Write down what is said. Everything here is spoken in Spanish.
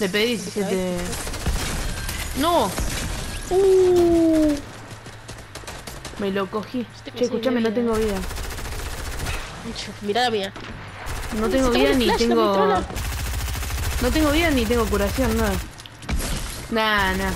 Le pedí 17. ¡No! ¡Uh! Me lo cogí. Che, escuchame, no tengo vida. Mirá la mía. No tengo vida ni tengo... No tengo vida ni tengo curación, nada. Nah, nah.